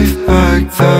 life like that